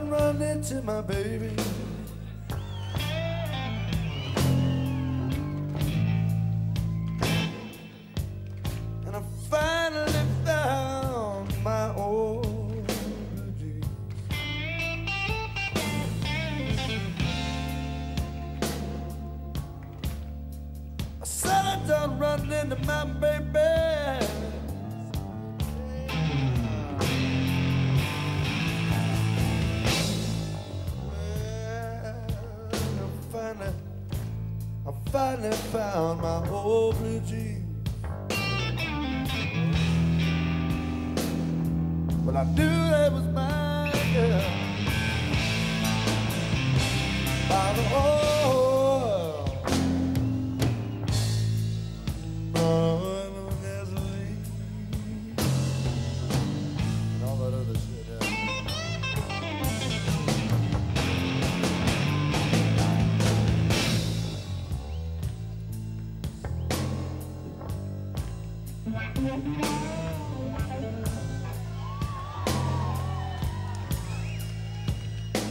Well, I done run into my baby. And I finally found my old. I said I done run into my baby. Finally found my old blue jeans. Well, I knew that was my girl. By the oil,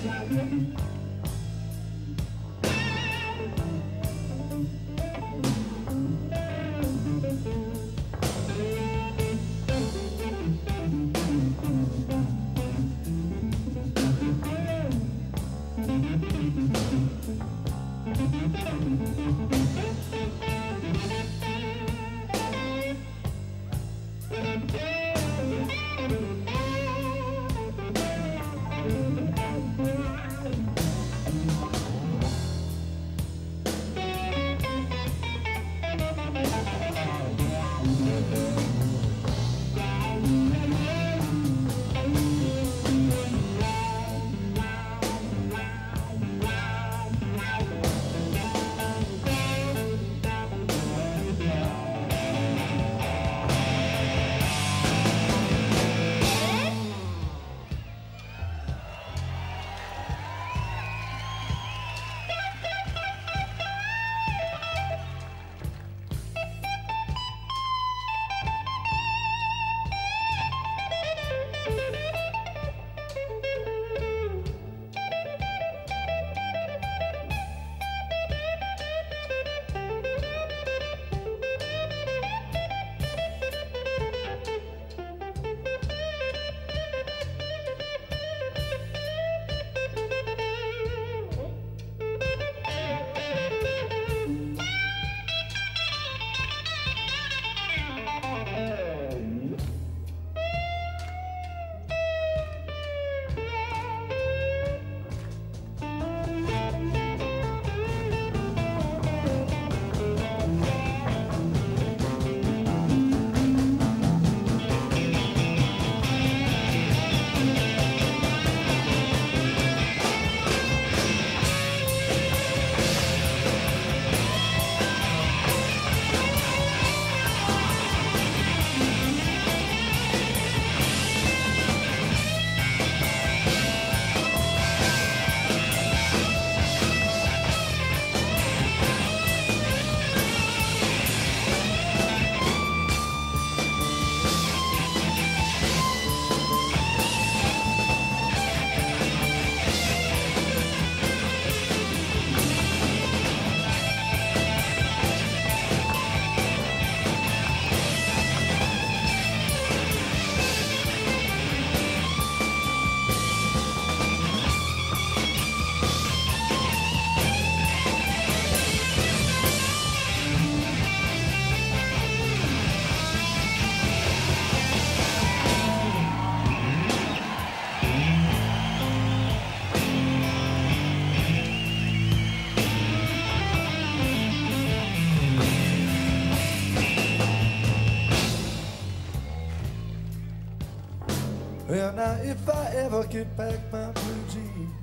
Yeah, yeah, yeah. Well, now if I ever get back my blue jeans,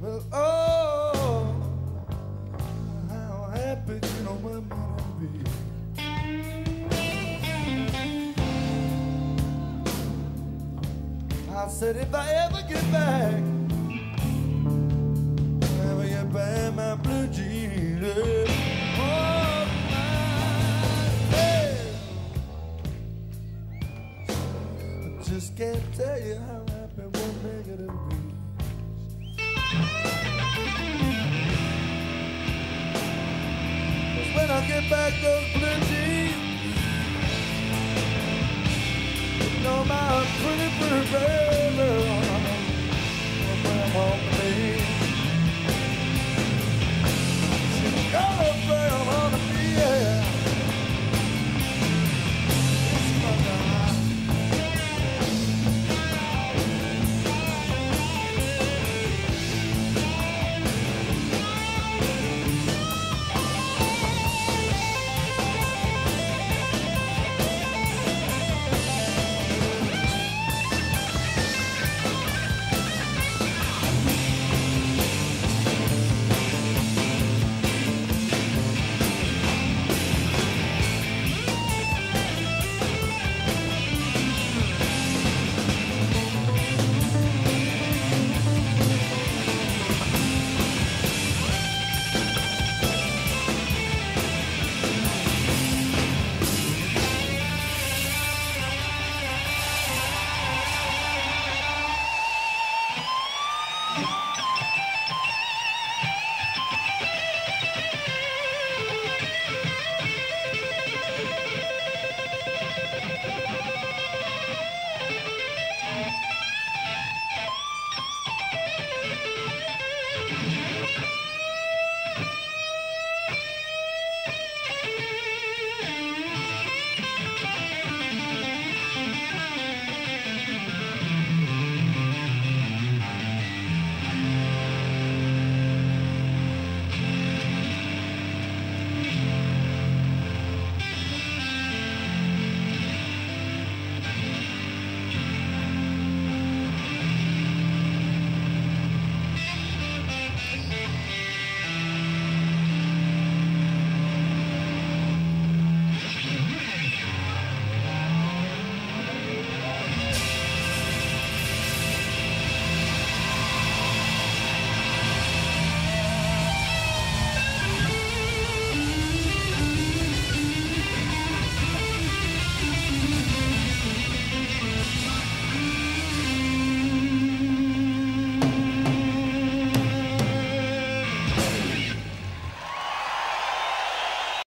well, oh, how happy you know my mother be. I said if I ever get back, just can't tell you how happy one negative be. Cause when I get back those blue jeans, you know my pretty, pretty baby.